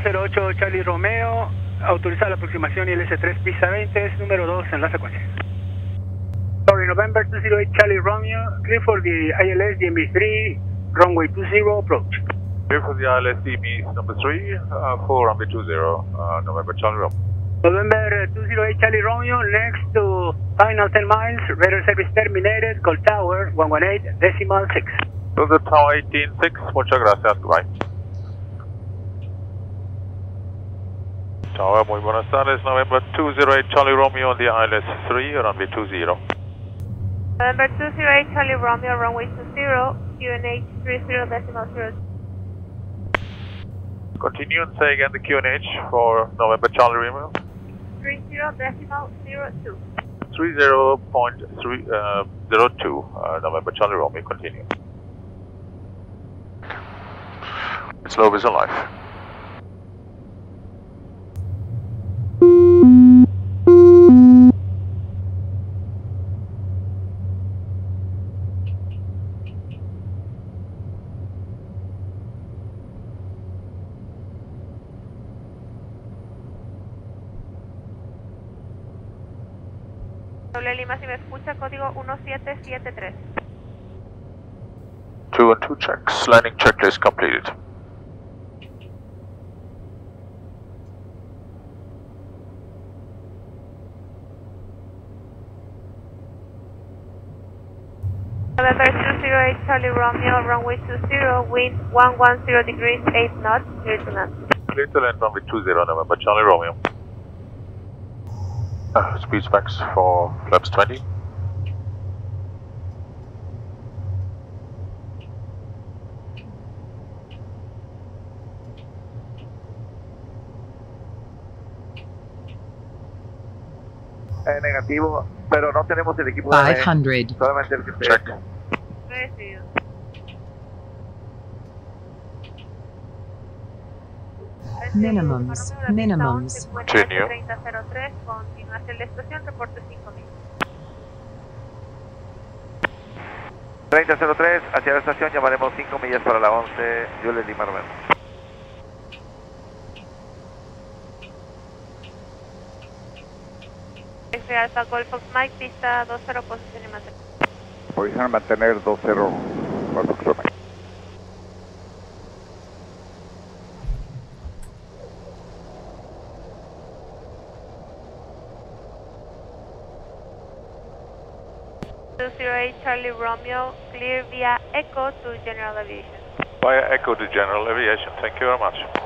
208 Charlie Romeo, autoriza la aproximación ILS-3 pista 20, es número 2 en la secuencia. Sorry, November 208 Charlie Romeo, clear for the ILS DMB3, runway 20 approach. Clear for the ILS DB number 3 uh, for runway 20, uh, November Charlie Romeo. November 208 Charlie Romeo, next to final 10 miles, radar service terminated, call tower 118 decimal 6. To the Tower 186, muchas gracias, goodbye. Tower, muy buenas tardes, November 208 Charlie Romeo on the ILS 3, runway 20. November 208 Charlie Romeo, runway 20, QNH 30 decimal 0. Continue and say again the QNH for November Charlie Romeo. 30 decimal 02. 30.302, uh, 02, uh, November Charlie Romeo, continue. It's low is alive. Doble Lima, si me escucha, código 1773. Two and two checks. Landing checklist completed. November 208 Charlie Romeo, runway 20, wind 110 degrees 8 knots, clear to land. Clear to land runway 20, November Charlie Romeo. Uh, speed specs for flaps 20. Eh, negativo, pero no tenemos el equipo de 500. solamente el que esté. Check. Recibido. Minimums, minimums. 3003, continúa hacia la estación, reporte 5000. 3003, hacia la estación llamaremos 5 millas para la 11, Jules y Marvel. F Alfa Golf of Mike, pista 20, posición y mantener. Posición mantener 20, Golf Mike. 208 Charlie Romeo, clear via Echo to General Aviation. Via Echo to General Aviation, thank you very much.